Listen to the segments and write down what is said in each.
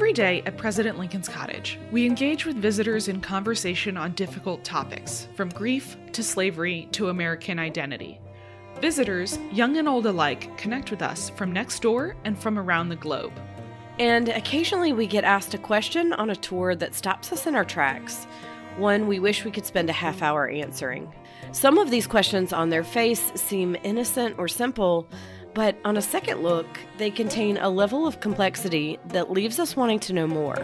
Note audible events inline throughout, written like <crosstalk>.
Every day at President Lincoln's Cottage, we engage with visitors in conversation on difficult topics, from grief to slavery to American identity. Visitors, young and old alike, connect with us from next door and from around the globe. And occasionally we get asked a question on a tour that stops us in our tracks, one we wish we could spend a half hour answering. Some of these questions on their face seem innocent or simple, but on a second look, they contain a level of complexity that leaves us wanting to know more.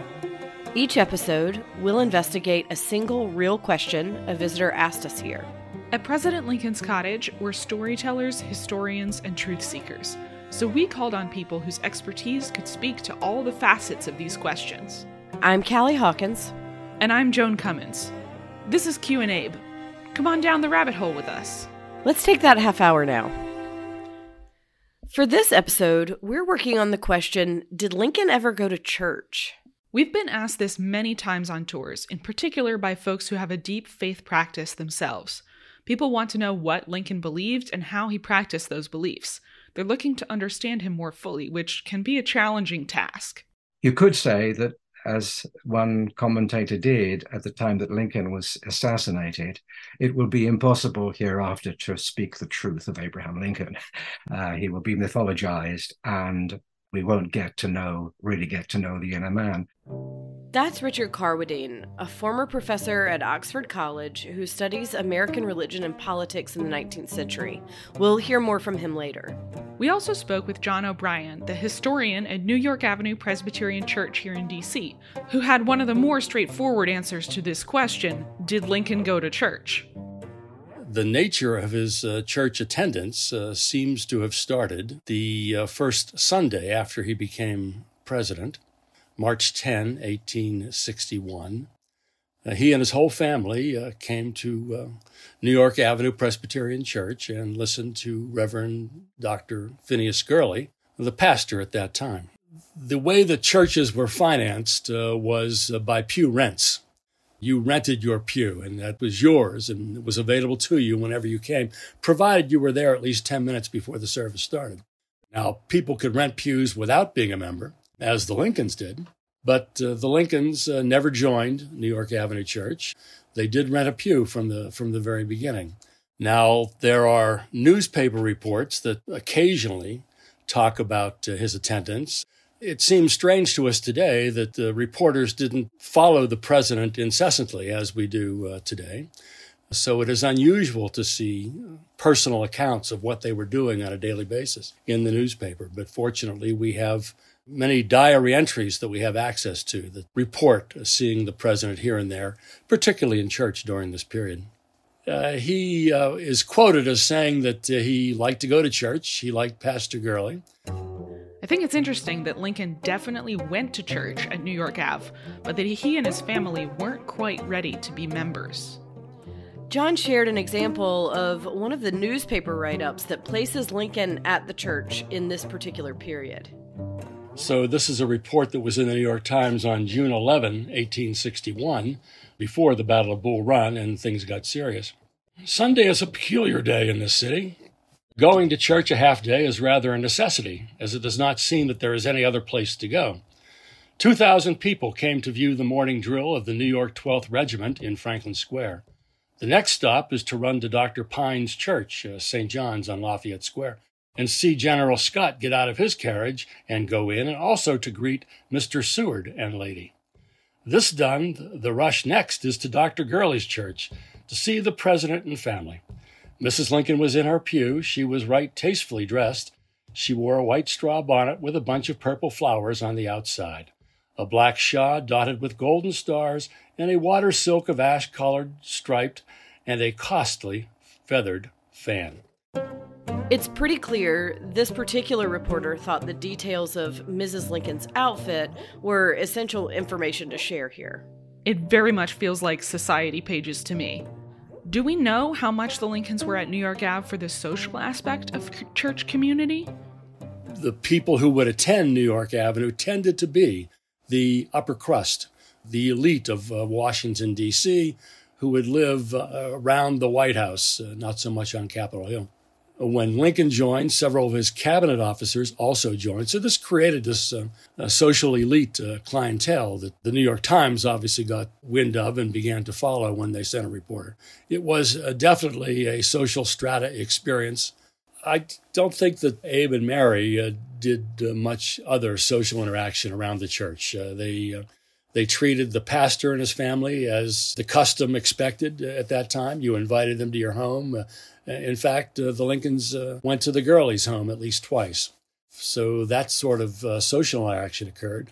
Each episode, we'll investigate a single real question a visitor asked us here. At President Lincoln's Cottage, we're storytellers, historians, and truth seekers. So we called on people whose expertise could speak to all the facets of these questions. I'm Callie Hawkins. And I'm Joan Cummins. This is Q and Abe. Come on down the rabbit hole with us. Let's take that half hour now. For this episode, we're working on the question Did Lincoln ever go to church? We've been asked this many times on tours, in particular by folks who have a deep faith practice themselves. People want to know what Lincoln believed and how he practiced those beliefs. They're looking to understand him more fully, which can be a challenging task. You could say that as one commentator did at the time that Lincoln was assassinated, it will be impossible hereafter to speak the truth of Abraham Lincoln. <laughs> Uh, he will be mythologized and we won't get to know, really get to know the inner man. That's Richard Carwardine, a former professor at Oxford College who studies American religion and politics in the 19th century. We'll hear more from him later. We also spoke with John O'Brien, the historian at New York Avenue Presbyterian Church here in D.C., who had one of the more straightforward answers to this question Did Lincoln go to church? The nature of his uh, church attendance uh, seems to have started the uh, first Sunday after he became president. March 10, 1861. Uh, he and his whole family uh, came to New York Avenue Presbyterian Church and listened to Reverend Dr. Phineas Gurley, the pastor at that time. The way the churches were financed was by pew rents. You rented your pew, and that was yours, and it was available to you whenever you came, provided you were there at least 10 minutes before the service started. Now, people could rent pews without being a member, as the Lincolns did. But uh, the Lincolns uh, never joined New York Avenue Church. They did rent a pew from the from the very beginning. Now there are newspaper reports that occasionally talk about uh, his attendance. It seems strange to us today that the reporters didn't follow the president incessantly as we do uh, today. So it is unusual to see personal accounts of what they were doing on a daily basis in the newspaper. But fortunately, we have many diary entries that we have access to that report seeing the president here and there, particularly in church during this period. Uh, he uh, is quoted as saying that uh, he liked to go to church. He liked Pastor Gurley. I think it's interesting that Lincoln definitely went to church at New York Ave, but that he and his family weren't quite ready to be members. John shared an example of one of the newspaper write ups that places Lincoln at the church in this particular period. So, this is a report that was in the New York Times on June 11, 1861, before the Battle of Bull Run and things got serious. Sunday is a peculiar day in this city. Going to church a half day is rather a necessity, as it does not seem that there is any other place to go. 2,000 people came to view the morning drill of the New York 12th Regiment in Franklin Square. The next stop is to run to Dr. Pyne's church, uh, St. John's on Lafayette Square and see General Scott get out of his carriage and go in, and also to greet Mr. Seward and lady. This done, the rush next is to Dr. Gurley's church to see the president and family. Mrs. Lincoln was in her pew. She was right tastefully dressed. She wore a white straw bonnet with a bunch of purple flowers on the outside, a black shawl dotted with golden stars, and a water silk of ash colored striped, and a costly feathered fan. It's pretty clear this particular reporter thought the details of Mrs. Lincoln's outfit were essential information to share here. It very much feels like society pages to me. Do we know how much the Lincolns were at New York Ave for the social aspect of church community? The people who would attend New York Avenue tended to be the upper crust, the elite of uh, Washington, D.C., who would live uh, around the White House, uh, not so much on Capitol Hill When Lincoln joined, several of his cabinet officers also joined. So this created this uh, social elite uh, clientele that the New York Times obviously got wind of and began to follow when they sent a reporter. It was uh, definitely a social strata experience. I don't think that Abe and Mary uh, did uh, much other social interaction around the church. Uh, they they treated the pastor and his family as the custom expected at that time. You invited them to your home. In fact, uh, the Lincolns uh, went to the Gurley's home at least twice. So that sort of uh, social interaction occurred.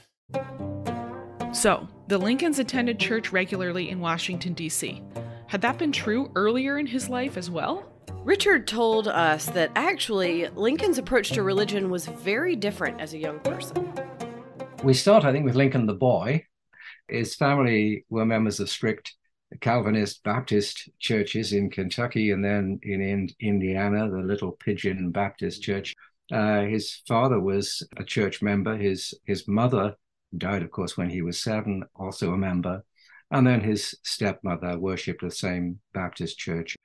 So, the Lincolns attended church regularly in Washington, D.C. Had that been true earlier in his life as well? Richard told us that actually Lincoln's approach to religion was very different as a young person. We start, I think, with Lincoln the boy. His family were members of strict Calvinist Baptist churches in Kentucky and then in, in Indiana, the Little Pigeon Baptist Church. Uh, his father was a church member. His his mother died, of course, when he was seven, also a member. And then his stepmother worshipped the same Baptist church.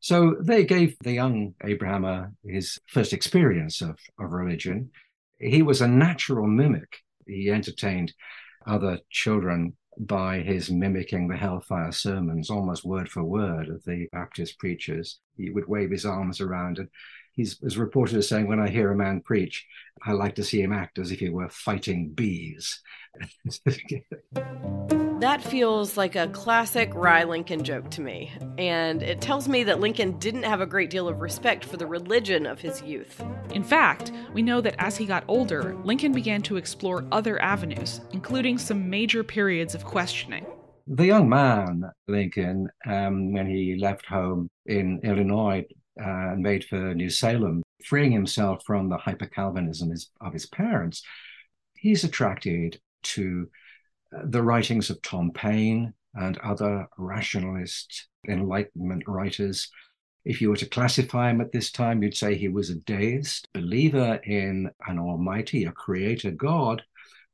So they gave the young Abraham his first experience of, of religion. He was a natural mimic. He entertained other children by his mimicking the hellfire sermons almost word for word of the Baptist preachers. He would wave his arms around and he was reported as saying, When I hear a man preach, I like to see him act as if he were fighting bees. <laughs> That feels like a classic wry Lincoln joke to me, and it tells me that Lincoln didn't have a great deal of respect for the religion of his youth. In fact, we know that as he got older, Lincoln began to explore other avenues, including some major periods of questioning. The young man, Lincoln, um, when he left home in Illinois uh, and made for New Salem, freeing himself from the hyper Calvinism of his parents, he's attracted to the writings of Tom Paine and other rationalist Enlightenment writers. If you were to classify him at this time, you'd say he was a deist, believer in an almighty, a creator God,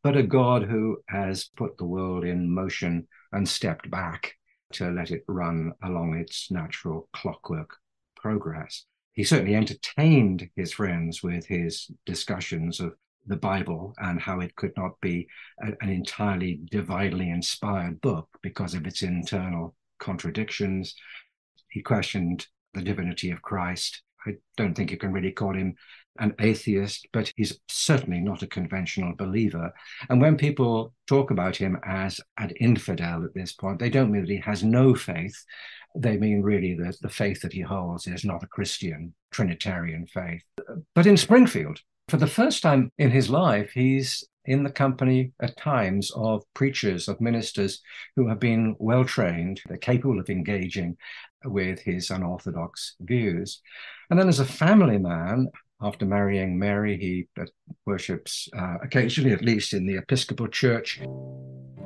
but a God who has put the world in motion and stepped back to let it run along its natural clockwork progress. He certainly entertained his friends with his discussions of the Bible and how it could not be a, an entirely divinely inspired book because of its internal contradictions. He questioned the divinity of Christ. I don't think you can really call him an atheist, but he's certainly not a conventional believer. And when people talk about him as an infidel at this point, they don't mean that he has no faith. They mean really that the faith that he holds is not a Christian Trinitarian faith. But in Springfield, for the first time in his life, he's in the company at times of preachers, of ministers who have been well trained, they're capable of engaging with his unorthodox views. And then, as a family man, after marrying Mary, he worships uh, occasionally, at least in the Episcopal Church.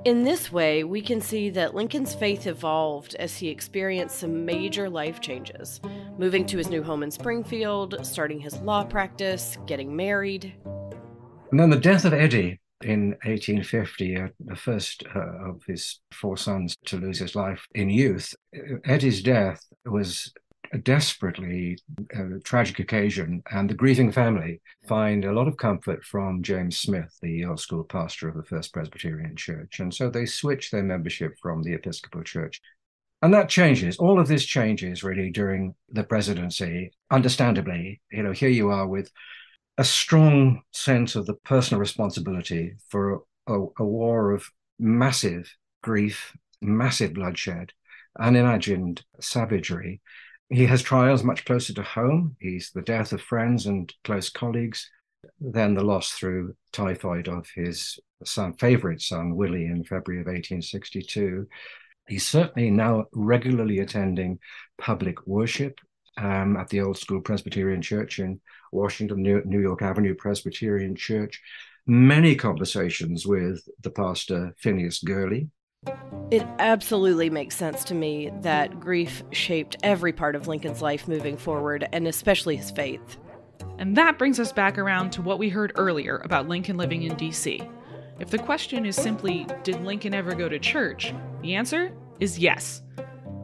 In this way, we can see that Lincoln's faith evolved as he experienced some major life changes, moving to his new home in Springfield, starting his law practice, getting married. And then the death of Eddie in 1850, uh, the first uh, of his four sons to lose his life in youth. Eddie's death was a desperately uh, tragic occasion, and the grieving family find a lot of comfort from James Smith, the old school pastor of the First Presbyterian Church. And so they switch their membership from the Episcopal Church. And that changes. All of this changes really during the presidency. Understandably, you know, here you are with a strong sense of the personal responsibility for a, a war of massive grief, massive bloodshed, unimagined savagery he has trials much closer to home. He's the death of friends and close colleagues, then the loss through typhoid of his son, favorite son, Willie, in February of 1862. He's certainly now regularly attending public worship um, at the Old School Presbyterian Church in Washington, New York Avenue Presbyterian Church. Many conversations with the pastor Phineas Gurley, it absolutely makes sense to me that grief shaped every part of Lincoln's life moving forward, and especially his faith. And that brings us back around to what we heard earlier about Lincoln living in D.C. If the question is simply, did Lincoln ever go to church? The answer is yes.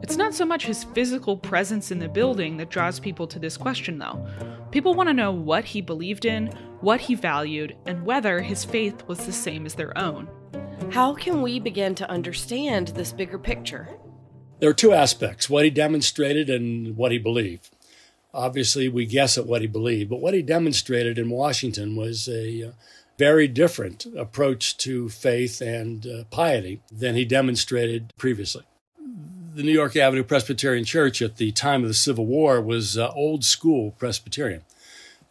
It's not so much his physical presence in the building that draws people to this question, though. People want to know what he believed in, what he valued, and whether his faith was the same as their own. How can we begin to understand this bigger picture? There are two aspects what he demonstrated and what he believed. Obviously, we guess at what he believed, but what he demonstrated in Washington was a uh, very different approach to faith and uh, piety than he demonstrated previously. The New York Avenue Presbyterian Church at the time of the Civil War was uh, old school Presbyterian.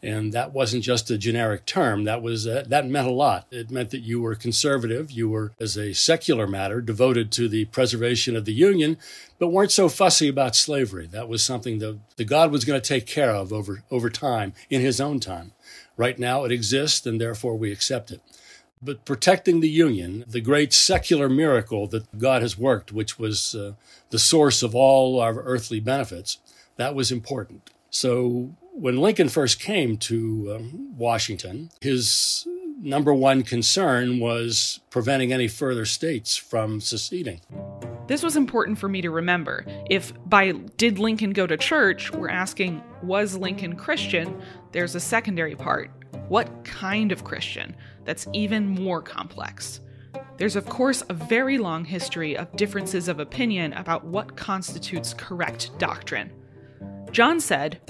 And that wasn't just a generic term. That was uh, that meant a lot. It meant that you were conservative. You were, as a secular matter, devoted to the preservation of the Union, but weren't so fussy about slavery. That was something that the God was going to take care of over over time in His own time. Right now, it exists, and therefore we accept it. But protecting the Union, the great secular miracle that God has worked, which was uh, the source of all our earthly benefits, that was important. So when Lincoln first came to um, Washington, his number one concern was preventing any further states from seceding. This was important for me to remember. If by did Lincoln go to church, we're asking, was Lincoln Christian? There's a secondary part. What kind of Christian? That's even more complex. There's, of course, a very long history of differences of opinion about what constitutes correct doctrine. John said,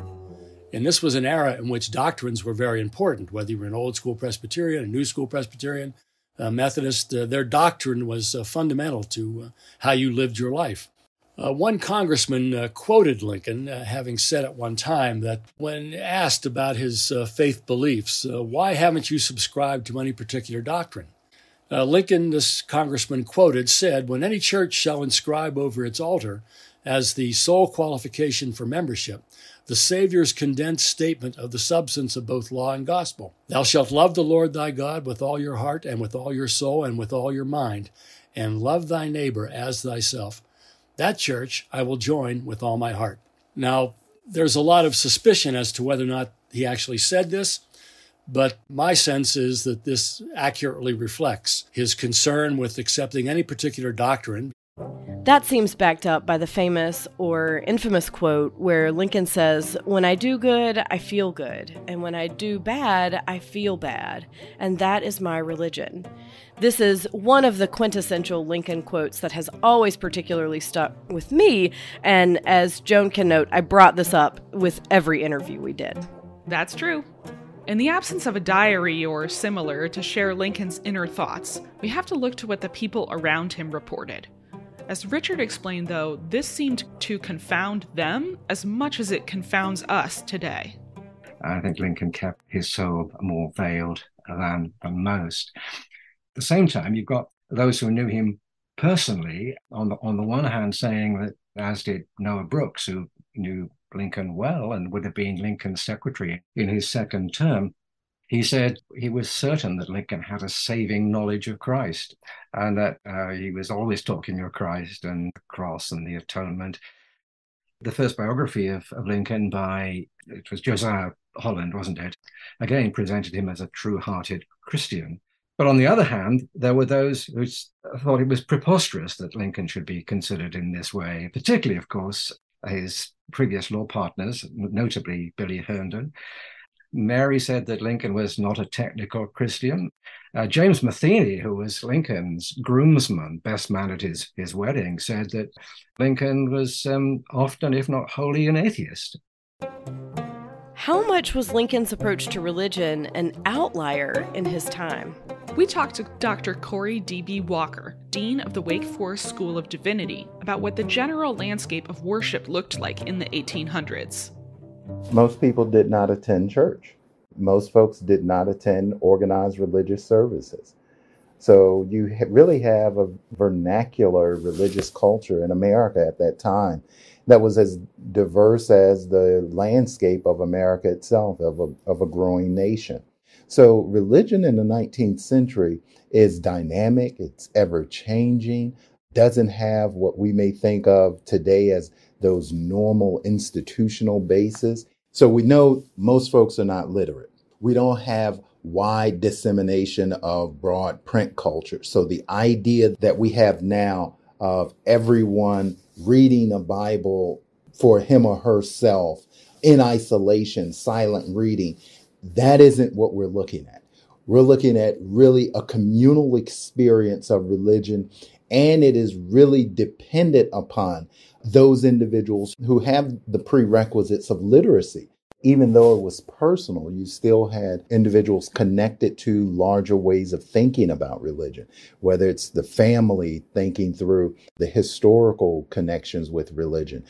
and this was an era in which doctrines were very important, whether you were an old school Presbyterian, a new school Presbyterian, uh, Methodist, uh, their doctrine was uh, fundamental to uh, how you lived your life. Uh, one congressman uh, quoted Lincoln, having said at one time that when asked about his faith beliefs, why haven't you subscribed to any particular doctrine? Lincoln, this congressman quoted, said, When any church shall inscribe over its altar as the sole qualification for membership the Savior's condensed statement of the substance of both law and gospel. Thou shalt love the Lord thy God with all your heart and with all your soul and with all your mind, and love thy neighbor as thyself. That church I will join with all my heart. Now, there's a lot of suspicion as to whether or not he actually said this, but my sense is that this accurately reflects his concern with accepting any particular doctrine that seems backed up by the famous or infamous quote where Lincoln says, When I do good, I feel good, and when I do bad, I feel bad, and that is my religion. This is one of the quintessential Lincoln quotes that has always particularly stuck with me, and as Joan can note, I brought this up with every interview we did. That's true. In the absence of a diary or similar to share Lincoln's inner thoughts, we have to look to what the people around him reported. As Richard explained, though, this seemed to confound them as much as it confounds us today. I think Lincoln kept his soul more veiled than, than most. At the same time, you've got those who knew him personally, on the, on the one hand, saying that, as did Noah Brooks, who knew Lincoln well and would have been Lincoln's secretary in his second term, he said he was certain that Lincoln had a saving knowledge of Christ and that uh, he was always talking of Christ and the cross and the atonement. The first biography of, of Lincoln by, it was Josiah Holland, wasn't it? Again, presented him as a true hearted Christian. But on the other hand, there were those who thought it was preposterous that Lincoln should be considered in this way, particularly, of course, his previous law partners, notably Billy Herndon, Mary said that Lincoln was not a technical Christian. Uh, James Matheny, who was Lincoln's groomsman, best man at his, his wedding, said that Lincoln was um, often, if not wholly, an atheist. How much was Lincoln's approach to religion an outlier in his time? We talked to Dr. Corey D.B. Walker, Dean of the Wake Forest School of Divinity, about what the general landscape of worship looked like in the 1800s. Most people did not attend church. Most folks did not attend organized religious services. So you really have a vernacular religious culture in America at that time that was as diverse as the landscape of America itself, of a, of a growing nation. So religion in the 19th century is dynamic, it's ever changing, doesn't have what we may think of today as those normal institutional bases. So we know most folks are not literate. We don't have wide dissemination of broad print culture. So the idea that we have now of everyone reading a Bible for him or herself in isolation, silent reading. That isn't what we're looking at. We're looking at really a communal experience of religion, and it is really dependent upon those individuals who have the prerequisites of literacy. Even though it was personal, you still had individuals connected to larger ways of thinking about religion, whether it's the family thinking through the historical connections with religion,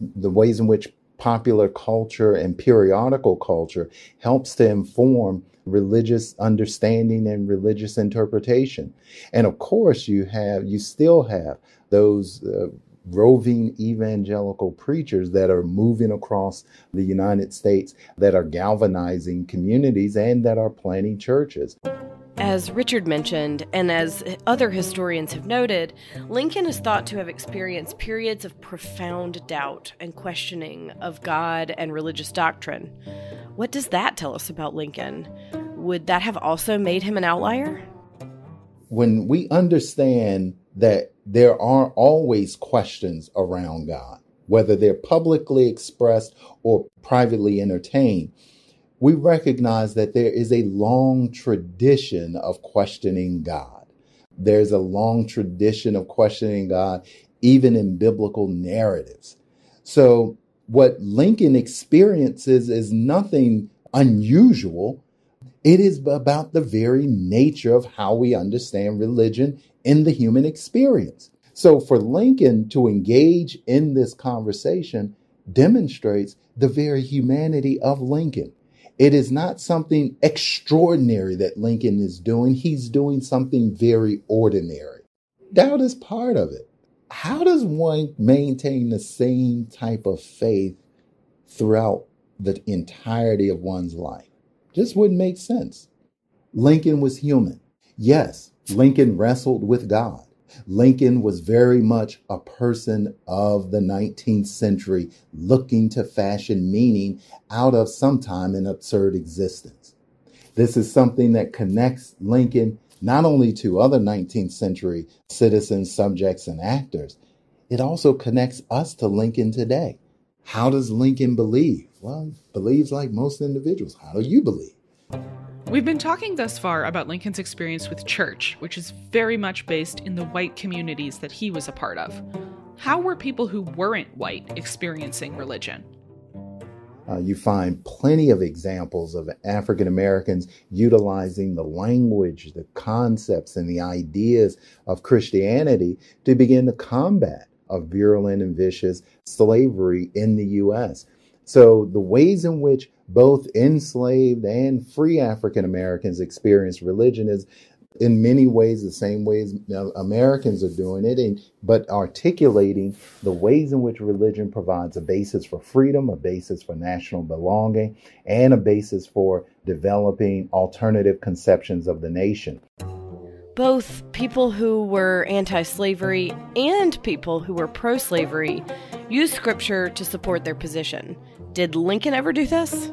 the ways in which popular culture and periodical culture helps to inform religious understanding and religious interpretation. And of course, you have, you still have those uh, roving evangelical preachers that are moving across the United States that are galvanizing communities and that are planting churches. As Richard mentioned, and as other historians have noted, Lincoln is thought to have experienced periods of profound doubt and questioning of God and religious doctrine. What does that tell us about Lincoln? Would that have also made him an outlier? When we understand that there are always questions around God, whether they're publicly expressed or privately entertained, we recognize that there is a long tradition of questioning God. There's a long tradition of questioning God, even in biblical narratives. So, what Lincoln experiences is nothing unusual. It is about the very nature of how we understand religion in the human experience. So, for Lincoln to engage in this conversation demonstrates the very humanity of Lincoln. It is not something extraordinary that Lincoln is doing. He's doing something very ordinary. Doubt is part of it. How does one maintain the same type of faith throughout the entirety of one's life? Just wouldn't make sense. Lincoln was human. Yes, Lincoln wrestled with God. Lincoln was very much a person of the 19th century looking to fashion meaning out of sometime an absurd existence. This is something that connects Lincoln not only to other 19th century citizens, subjects, and actors, it also connects us to Lincoln today. How does Lincoln believe? Well, believes like most individuals. How do you believe? We've been talking thus far about Lincoln's experience with church, which is very much based in the white communities that he was a part of. How were people who weren't white experiencing religion? Uh, you find plenty of examples of African Americans utilizing the language, the concepts, and the ideas of Christianity to begin to combat a virulent and vicious slavery in the U.S. So, the ways in which both enslaved and free African Americans experience religion is in many ways the same ways Americans are doing it, and, but articulating the ways in which religion provides a basis for freedom, a basis for national belonging, and a basis for developing alternative conceptions of the nation. Both people who were anti slavery and people who were pro slavery used scripture to support their position. Did Lincoln ever do this?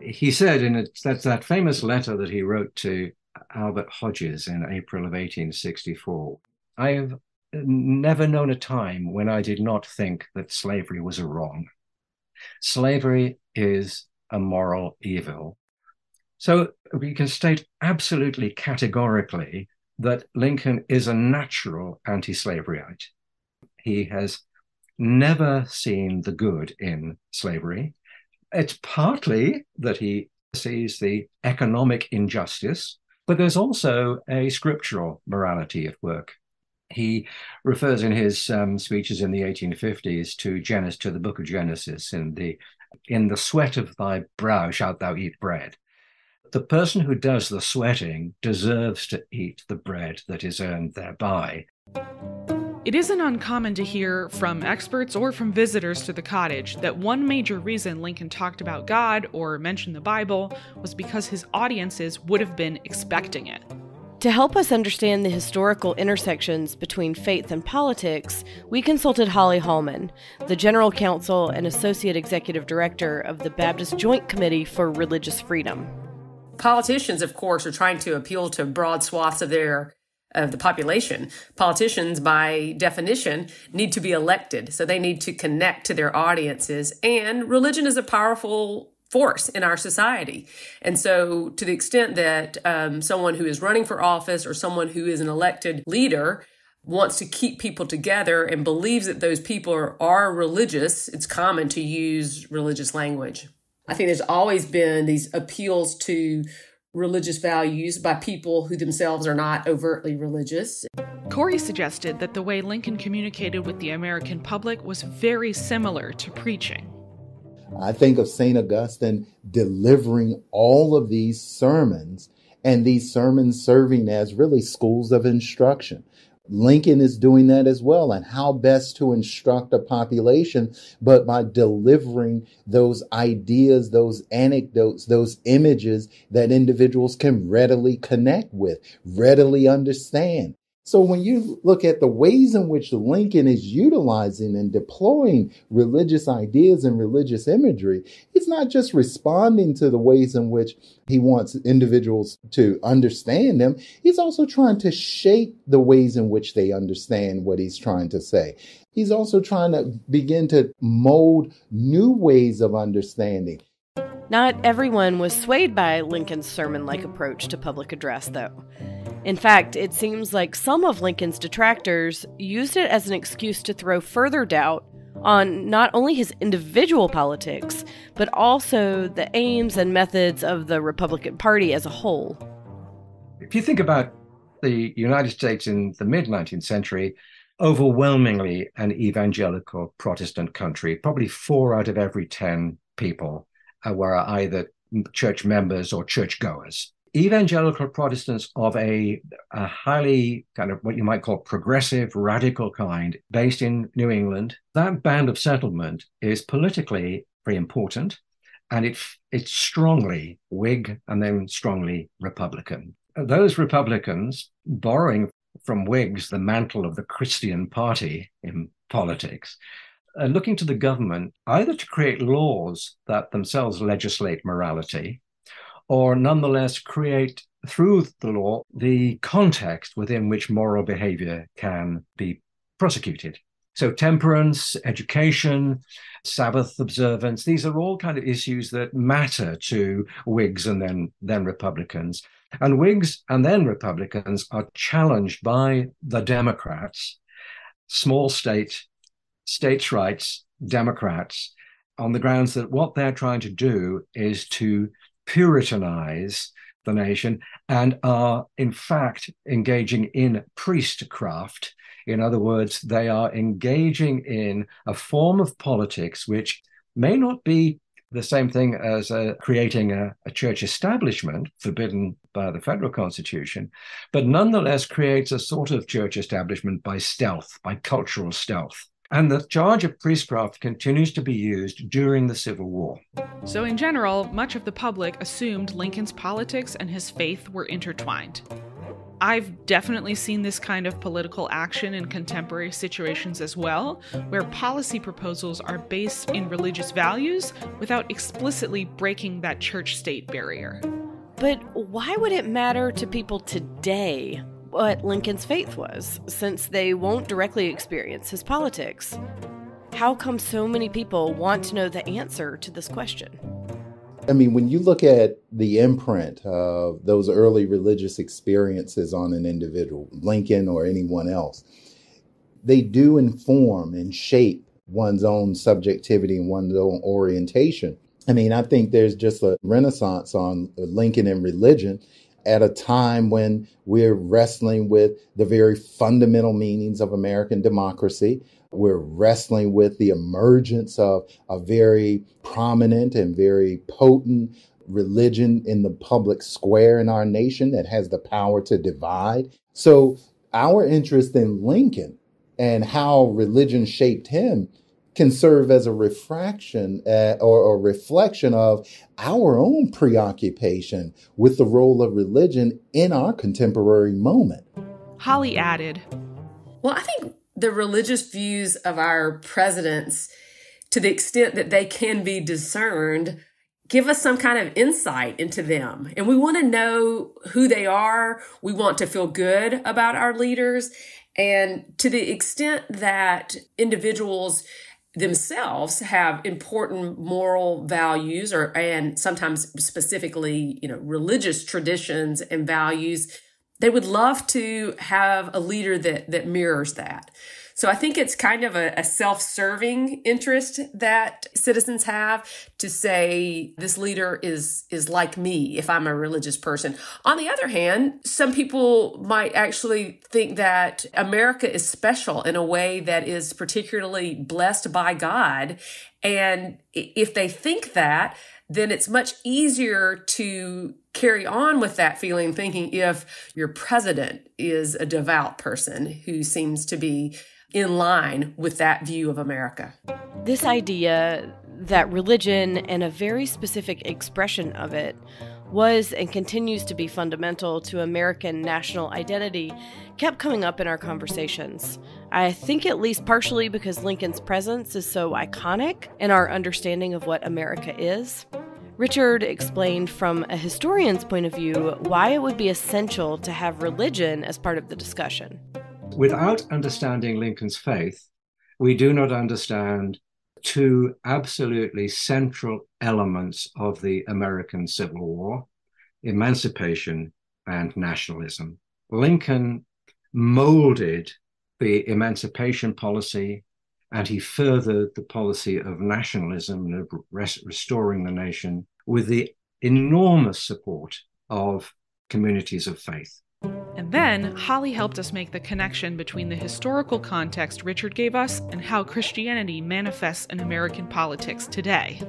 He said in that's that famous letter that he wrote to Albert Hodges in April of 1864. I have never known a time when I did not think that slavery was a wrong. Slavery is a moral evil. So we can state absolutely categorically that Lincoln is a natural anti slaveryite. He has never seen the good in slavery. It's partly that he sees the economic injustice, but there's also a scriptural morality at work. He refers in his um, speeches in the 1850s to Genesis, to the book of Genesis, in the in the sweat of thy brow shalt thou eat bread. The person who does the sweating deserves to eat the bread that is earned thereby. It isn't uncommon to hear from experts or from visitors to the cottage that one major reason Lincoln talked about God or mentioned the Bible was because his audiences would have been expecting it. To help us understand the historical intersections between faith and politics, we consulted Holly Hollman, the General Counsel and Associate Executive Director of the Baptist Joint Committee for Religious Freedom. Politicians, of course, are trying to appeal to broad swaths of their of the population. Politicians, by definition, need to be elected. So they need to connect to their audiences. And religion is a powerful force in our society. And so, to the extent that um, someone who is running for office or someone who is an elected leader wants to keep people together and believes that those people are, are religious, it's common to use religious language. I think there's always been these appeals to religious values by people who themselves are not overtly religious. Corey suggested that the way Lincoln communicated with the American public was very similar to preaching. I think of St. Augustine delivering all of these sermons and these sermons serving as really schools of instruction. Lincoln is doing that as well, and how best to instruct a population, but by delivering those ideas, those anecdotes, those images that individuals can readily connect with, readily understand. So when you look at the ways in which Lincoln is utilizing and deploying religious ideas and religious imagery, he's not just responding to the ways in which he wants individuals to understand them. He's also trying to shape the ways in which they understand what he's trying to say. He's also trying to begin to mold new ways of understanding. Not everyone was swayed by Lincoln's sermon like approach to public address, though. In fact, it seems like some of Lincoln's detractors used it as an excuse to throw further doubt on not only his individual politics, but also the aims and methods of the Republican Party as a whole. If you think about the United States in the mid 19th century, overwhelmingly an evangelical Protestant country, probably four out of every 10 people were either church members or churchgoers evangelical Protestants of a, a, highly kind of what you might call progressive, radical kind, based in New England, that band of settlement is politically very important, and it, it's strongly Whig and then strongly Republican. Those Republicans, borrowing from Whigs the mantle of the Christian party in politics, are looking to the government either to create laws that themselves legislate morality or nonetheless create through the law the context within which moral behavior can be prosecuted. So, temperance, education, Sabbath observance, these are all kind of issues that matter to Whigs and then, then Republicans. And Whigs and then Republicans are challenged by the Democrats, small state, states' rights Democrats, on the grounds that what they're trying to do is to Puritanize the nation and are, in fact, engaging in priestcraft. In other words, they are engaging in a form of politics which may not be the same thing as uh, creating a, a, church establishment forbidden by the federal constitution, but nonetheless creates a sort of church establishment by stealth, by cultural stealth. And the charge of priestcraft continues to be used during the Civil War. So, in general, much of the public assumed Lincoln's politics and his faith were intertwined. I've definitely seen this kind of political action in contemporary situations as well, where policy proposals are based in religious values without explicitly breaking that church state barrier. But why would it matter to people today what Lincoln's faith was, since they won't directly experience his politics. How come so many people want to know the answer to this question? I mean, when you look at the imprint of those early religious experiences on an individual, Lincoln or anyone else, they do inform and shape one's own subjectivity and one's own orientation. I mean, I think there's just a renaissance on Lincoln and religion at a time when we're wrestling with the very fundamental meanings of American democracy. We're wrestling with the emergence of a very prominent and very potent religion in the public square in our nation that has the power to divide. So, our interest in Lincoln and how religion shaped him can serve as a refraction uh, or a reflection of our own preoccupation with the role of religion in our contemporary moment. Holly added, Well, I think the religious views of our presidents, to the extent that they can be discerned, give us some kind of insight into them. And we want to know who they are. We want to feel good about our leaders. And to the extent that individuals themselves have important moral values or and sometimes specifically you know religious traditions and values they would love to have a leader that that mirrors that so I think it's kind of a, a self serving interest that citizens have to say this leader is, is like me if I'm a religious person. On the other hand, some people might actually think that America is special in a way that is particularly blessed by God. And if they think that, then it's much easier to carry on with that feeling, thinking if your president is a devout person who seems to be in line with that view of America. This idea that religion and a very specific expression of it was and continues to be fundamental to American national identity kept coming up in our conversations. I think at least partially because Lincoln's presence is so iconic in our understanding of what America is. Richard explained from a historian's point of view why it would be essential to have religion as part of the discussion. Without understanding Lincoln's faith, we do not understand two absolutely central elements of the American Civil War emancipation and nationalism. Lincoln molded the emancipation policy and he furthered the policy of nationalism and of restoring the nation with the enormous support of communities of faith. And then, Holly helped us make the connection between the historical context Richard gave us and how Christianity manifests in American politics today.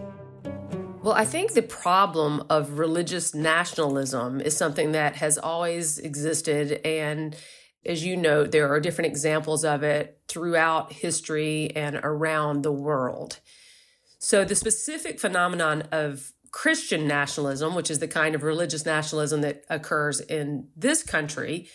Well, I think the problem of religious nationalism is something that has always existed. And as you know, there are different examples of it throughout history and around the world. So, the specific phenomenon of Christian nationalism, which is the kind of religious nationalism that occurs in this country,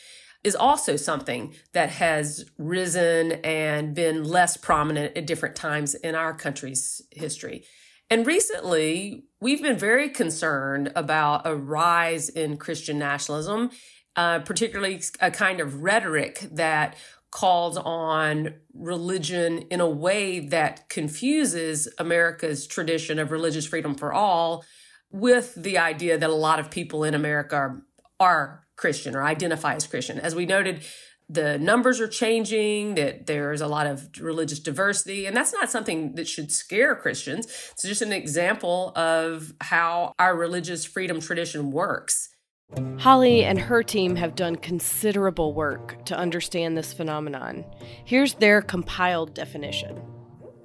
is also something that has risen and been less prominent at different times in our country's history. And recently, we've been very concerned about a rise in Christian nationalism, uh, particularly a kind of rhetoric that calls on religion in a way that confuses America's tradition of religious freedom for all with the idea that a lot of people in America are, are Christian or identify as Christian. As we noted, the numbers are changing, that there's a lot of religious diversity, and that's not something that should scare Christians. It's just an example of how our religious freedom tradition works. Holly and her team have done considerable work to understand this phenomenon. Here's their compiled definition.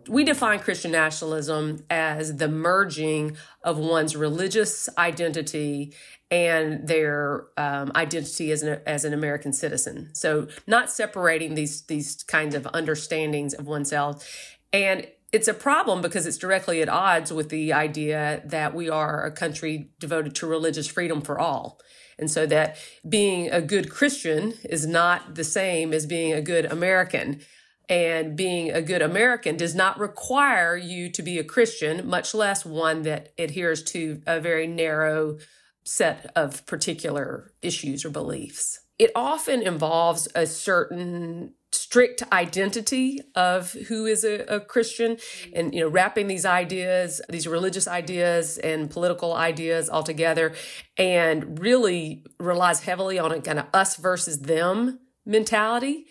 We define Christian nationalism as the merging of one's religious identity and their um, identity as an, as an American citizen. So, not separating these these kinds of understandings of oneself. And it's a problem because it's directly at odds with the idea that we are a country devoted to religious freedom for all. And so that being a good Christian is not the same as being a good American. And being a good American does not require you to be a Christian, much less one that adheres to a very narrow set of particular issues or beliefs. It often involves a certain strict identity of who is a, a, Christian and you know wrapping these ideas these religious ideas and political ideas all together and really relies heavily on a kind of us versus them mentality.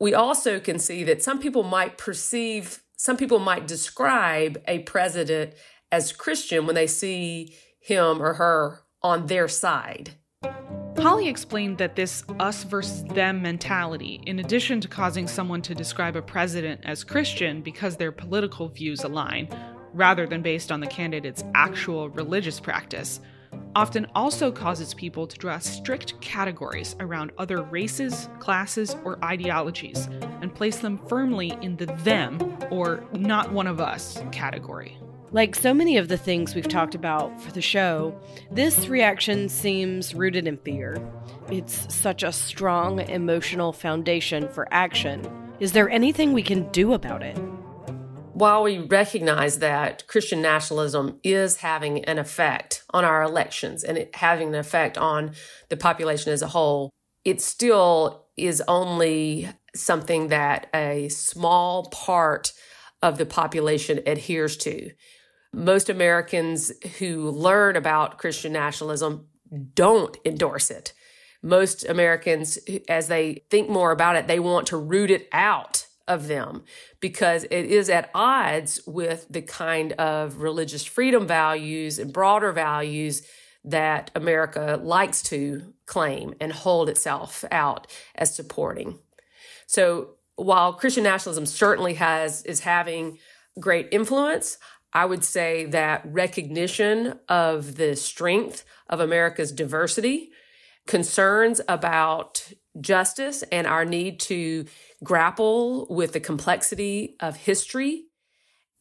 We also can see that some people might perceive some people might describe a president as Christian when they see him or her on their side Holly explained that this us versus them mentality, in addition to causing someone to describe a president as Christian because their political views align, rather than based on the candidate's actual religious practice, often also causes people to draw strict categories around other races, classes, or ideologies and place them firmly in the them or not one of us category. Like so many of the things we've talked about for the show, this reaction seems rooted in fear. It's such a strong emotional foundation for action. Is there anything we can do about it? while we recognize that Christian nationalism is having an effect on our elections and having an effect on the population as a whole, it still is only something that a small part of the population adheres to. Most Americans who learn about Christian nationalism don't endorse it. Most Americans, as they think more about it, they want to root it out of them because it is at odds with the kind of religious freedom values and broader values that America likes to claim and hold itself out as supporting. So while Christian nationalism certainly has is having great influence, I would say that recognition of the strength of America's diversity, concerns about justice and our need to grapple with the complexity of history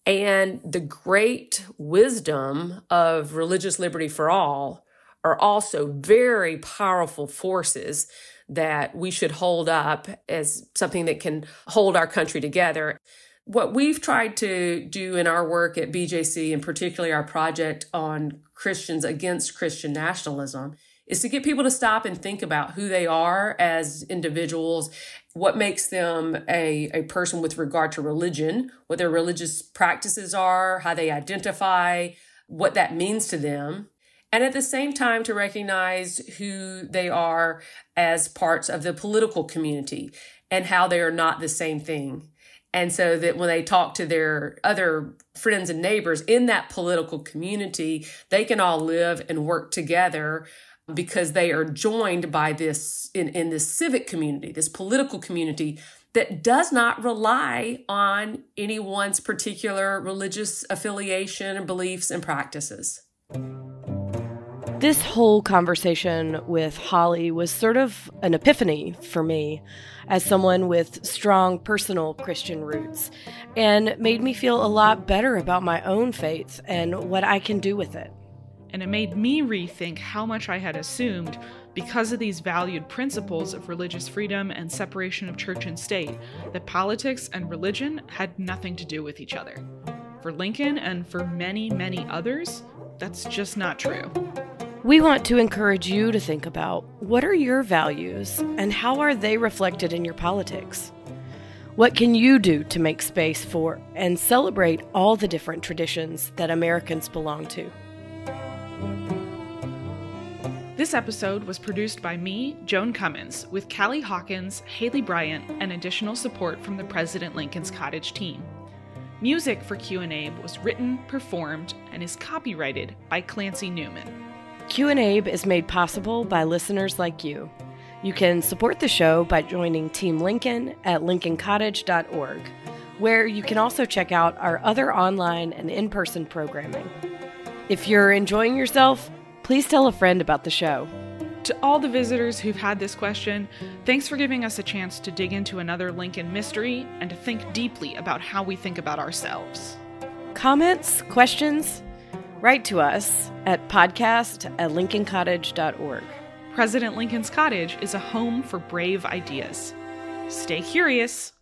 and the great wisdom of religious liberty for all are also very powerful forces that we should hold up as something that can hold our country together. What we've tried to do in our work at BJC, and particularly our project on Christians against Christian nationalism, is to get people to stop and think about who they are as individuals, what makes them a, a person with regard to religion, what their religious practices are, how they identify, what that means to them. And at the same time, to recognize who they are as parts of the political community and how they are not the same thing. And so that when they talk to their other friends and neighbors in that political community, they can all live and work together because they are joined by this in, in this civic community, this political community that does not rely on anyone's particular religious affiliation and beliefs and practices. This whole conversation with Holly was sort of an epiphany for me as someone with strong personal Christian roots and made me feel a lot better about my own faith and what I can do with it and it made me rethink how much I had assumed because of these valued principles of religious freedom and separation of church and state that politics and religion had nothing to do with each other. For Lincoln and for many, many others, that's just not true. We want to encourage you to think about what are your values and how are they reflected in your politics? What can you do to make space for and celebrate all the different traditions that Americans belong to? This episode was produced by me, Joan Cummins, with Callie Hawkins, Haley Bryant, and additional support from the President Lincoln's Cottage team. Music for Q and Abe was written, performed, and is copyrighted by Clancy Newman. Q and Abe is made possible by listeners like you. You can support the show by joining Team Lincoln at lincolncottage.org, where you can also check out our other online and in-person programming. If you're enjoying yourself, please tell a friend about the show. To all the visitors who've had this question, thanks for giving us a chance to dig into another Lincoln mystery and to think deeply about how we think about ourselves. Comments, questions? Write to us at podcast at lincolncottage.org. President Lincoln's Cottage is a home for brave ideas. Stay curious.